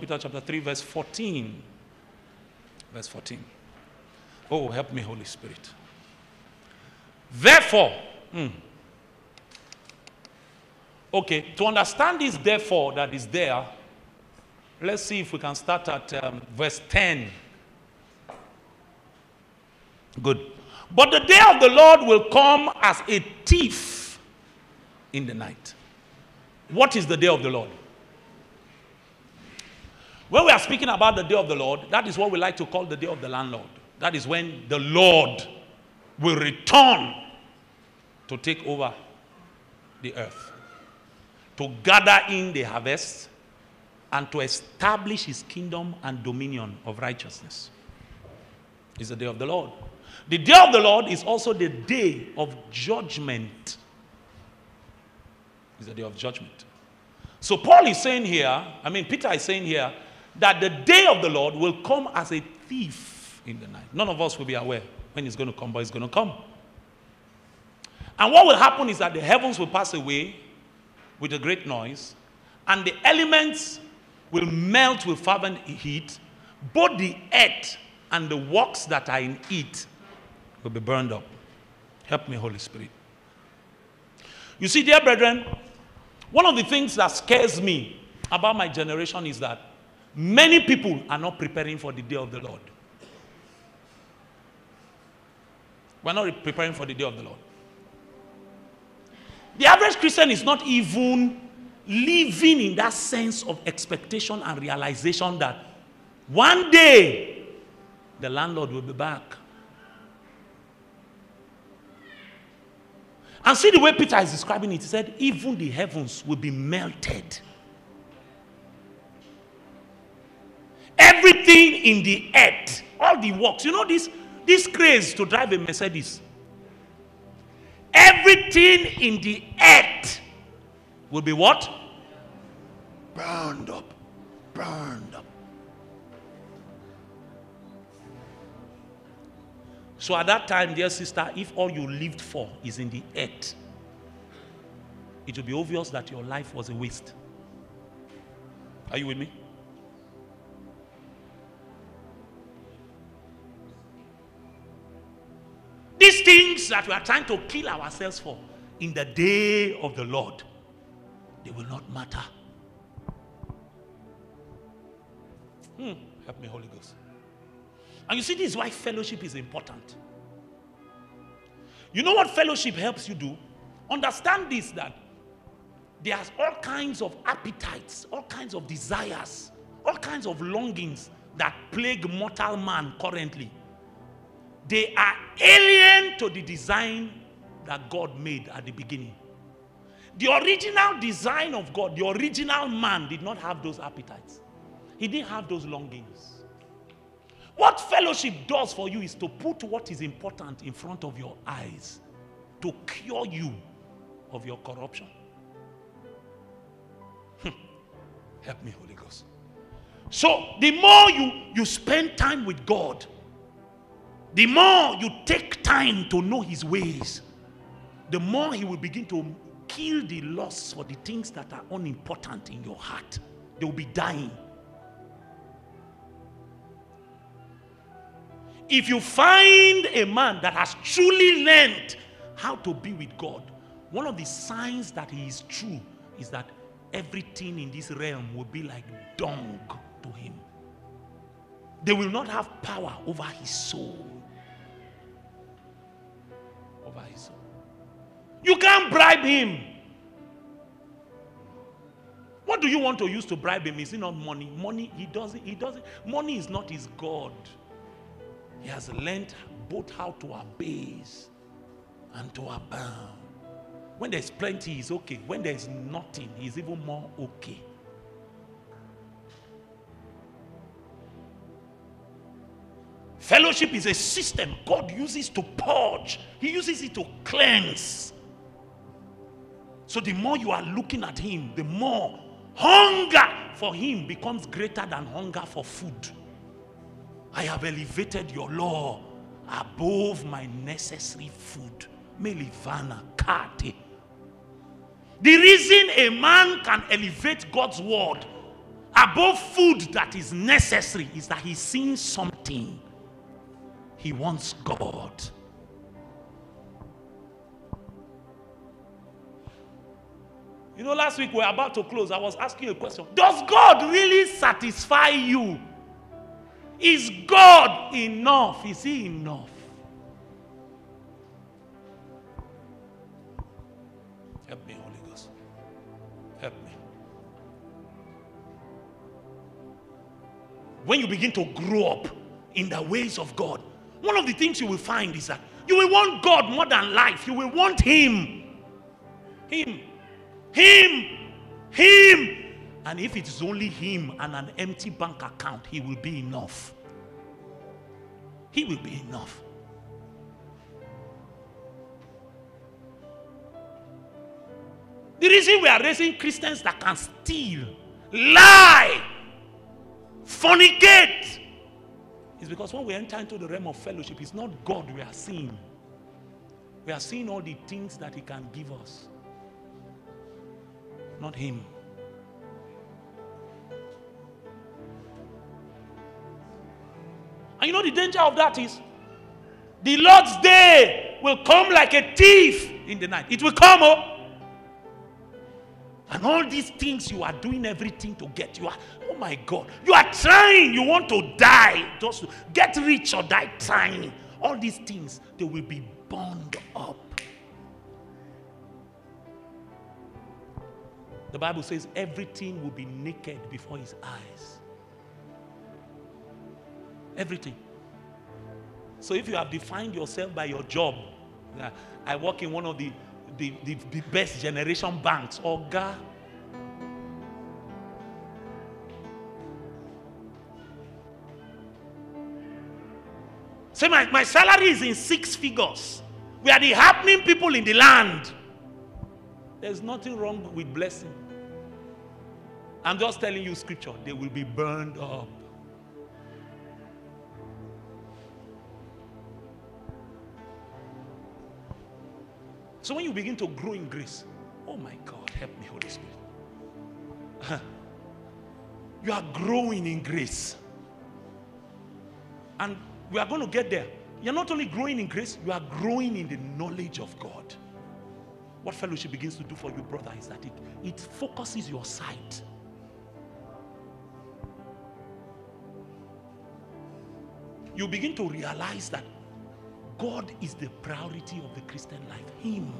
Chapter 3, verse 14. Verse 14. Oh, help me, Holy Spirit. Therefore, hmm. okay, to understand this therefore that is there, let's see if we can start at um, verse 10. Good. But the day of the Lord will come as a thief in the night. What is the day of the Lord? When we are speaking about the day of the Lord, that is what we like to call the day of the landlord. That is when the Lord will return to take over the earth, to gather in the harvest, and to establish his kingdom and dominion of righteousness. It's the day of the Lord. The day of the Lord is also the day of judgment. It's the day of judgment. So Paul is saying here, I mean, Peter is saying here, that the day of the Lord will come as a thief in the night. None of us will be aware when it's going to come, but it's going to come. And what will happen is that the heavens will pass away with a great noise, and the elements will melt with fervent heat. Both the earth and the works that are in it will be burned up. Help me, Holy Spirit. You see, dear brethren, one of the things that scares me about my generation is that many people are not preparing for the day of the Lord. We're not preparing for the day of the Lord. The average Christian is not even living in that sense of expectation and realization that one day the landlord will be back. And see the way Peter is describing it. He said, even the heavens will be melted. Everything in the earth, all the works. You know this, this craze to drive a Mercedes. Everything in the earth will be what? Burned up. Burned up. So at that time, dear sister, if all you lived for is in the earth, it will be obvious that your life was a waste. Are you with me? Things that we are trying to kill ourselves for in the day of the Lord, they will not matter. Hmm. Help me, Holy Ghost. And you see, this is why fellowship is important. You know what fellowship helps you do? Understand this that there's all kinds of appetites, all kinds of desires, all kinds of longings that plague mortal man currently. They are alien to the design that God made at the beginning. The original design of God, the original man, did not have those appetites. He didn't have those longings. What fellowship does for you is to put what is important in front of your eyes to cure you of your corruption. Hmm. Help me, Holy Ghost. So, the more you, you spend time with God, the more you take time to know His ways, the more He will begin to kill the lusts for the things that are unimportant in your heart. They will be dying. If you find a man that has truly learned how to be with God, one of the signs that he is true is that everything in this realm will be like dung to him. They will not have power over his soul. Over his soul. You can't bribe him. What do you want to use to bribe him? Is it not money? Money, he doesn't, he doesn't, money is not his God. He has learned both how to abase and to abound. When there's plenty, he's okay. When there's nothing, he's even more okay. Fellowship is a system God uses to purge, He uses it to cleanse. So the more you are looking at Him, the more hunger for Him becomes greater than hunger for food. I have elevated your law above my necessary food. Melivana. The reason a man can elevate God's word above food that is necessary is that he's seeing something. He wants God. You know, last week we were about to close. I was asking a question Does God really satisfy you? Is God enough? Is He enough? Help me, Holy Ghost. Help me. When you begin to grow up in the ways of God, one of the things you will find is that you will want God more than life. You will want Him. Him. Him. Him. And if it is only Him and an empty bank account, He will be enough. He will be enough. The reason we are raising Christians that can steal, lie, fornicate is because when we enter into the realm of fellowship, it's not God we are seeing. We are seeing all the things that He can give us, not Him. And you know the danger of that is the Lord's day will come like a thief in the night. It will come, oh. And all these things you are doing everything to get. You are, oh my God. You are trying. You want to die. Just to get rich or die trying. All these things, they will be burned up. The Bible says everything will be naked before his eyes. Everything. So if you have defined yourself by your job, I work in one of the the, the, the best generation banks. Oga. Say, my, my salary is in six figures. We are the happening people in the land. There's nothing wrong with blessing. I'm just telling you scripture. They will be burned up. So when you begin to grow in grace, oh my God, help me, Holy Spirit. you are growing in grace. And we are going to get there. You're not only growing in grace, you are growing in the knowledge of God. What fellowship begins to do for you, brother, is that it, it focuses your sight. You begin to realize that God is the priority of the Christian life. Him.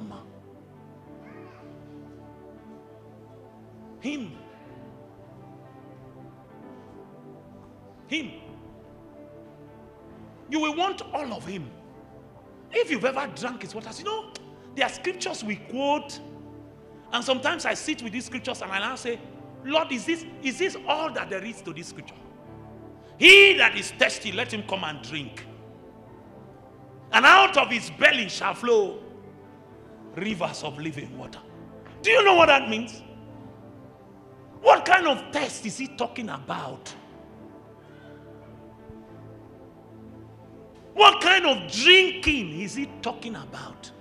Him. Him. You will want all of Him. If you've ever drunk His waters, you know, there are scriptures we quote, and sometimes I sit with these scriptures and I now say, Lord, is this, is this all that there is to this scripture? He that is thirsty, let him come and drink and out of his belly shall flow rivers of living water. Do you know what that means? What kind of thirst is he talking about? What kind of drinking is he talking about?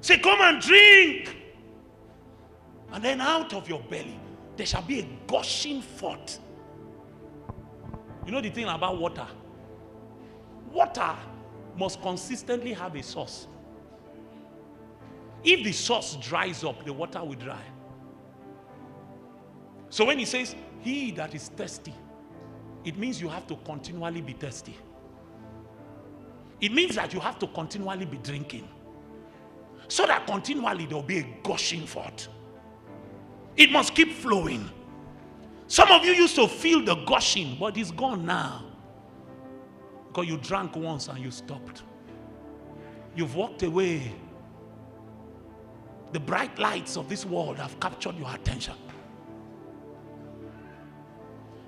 Say, come and drink. And then out of your belly, there shall be a gushing forth. You know the thing about water? Water must consistently have a source. If the source dries up, the water will dry. So when he says, He that is thirsty, it means you have to continually be thirsty. It means that you have to continually be drinking. So that continually there will be a gushing forth. It must keep flowing. Some of you used to feel the gushing, but it's gone now. Because you drank once and you stopped. You've walked away. The bright lights of this world have captured your attention.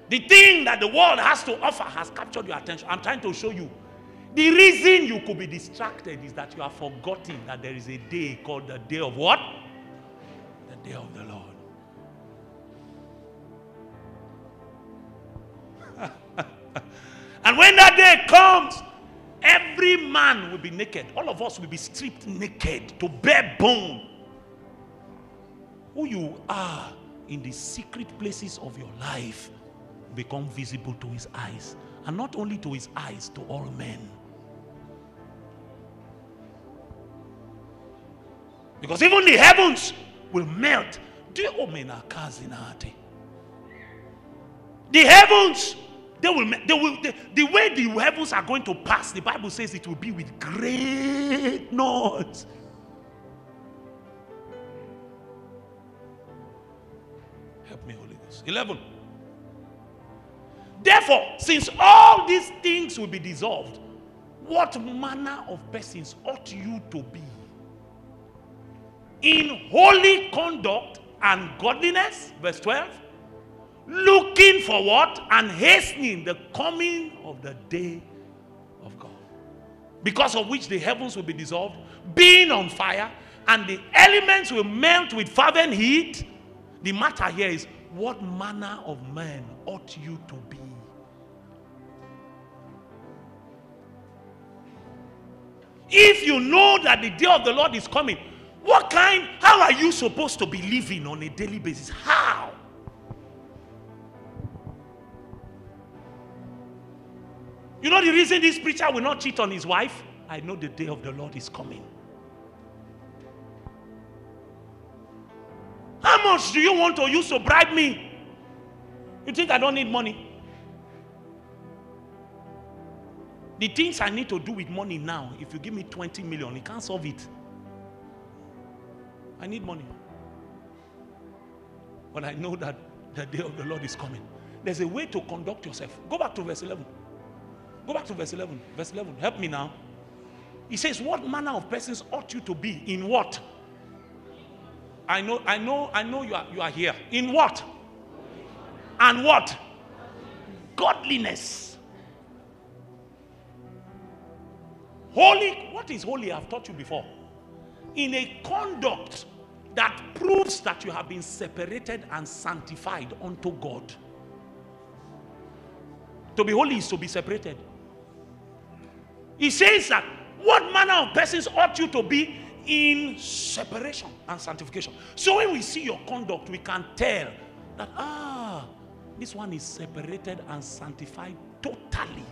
The thing that the world has to offer has captured your attention. I'm trying to show you. The reason you could be distracted is that you have forgotten that there is a day called the day of what? The day of the Lord. And when that day comes, every man will be naked. All of us will be stripped naked to bare bone. Who you are in the secret places of your life become visible to his eyes. And not only to his eyes, to all men. Because even the heavens will melt. The heavens, they will, they will the, the way the heavens are going to pass, the Bible says it will be with great noise. Help me, Holy Ghost. 11. Therefore, since all these things will be dissolved, what manner of persons ought you to be? In holy conduct and godliness, verse 12, looking for what? And hastening the coming of the day of God. Because of which the heavens will be dissolved, being on fire, and the elements will melt with fervent heat. The matter here is what manner of man ought you to be? If you know that the day of the Lord is coming, what kind, how are you supposed to be living on a daily basis? How? You know the reason this preacher will not cheat on his wife? I know the day of the Lord is coming. How much do you want to use to bribe me? You think I don't need money? The things I need to do with money now, if you give me 20 million, you can't solve it. I need money. But I know that the day of the Lord is coming. There's a way to conduct yourself. Go back to verse 11. Go back to verse 11. Verse 11. Help me now. He says, What manner of persons ought you to be? In what? I know, I know, I know you are you are here. In what? And what? Godliness. Holy, what is holy? I've taught you before. In a conduct that proves that you have been separated and sanctified unto God. To be holy is to be separated. He says that what manner of persons ought you to be in separation and sanctification. So when we see your conduct, we can tell that, ah, this one is separated and sanctified totally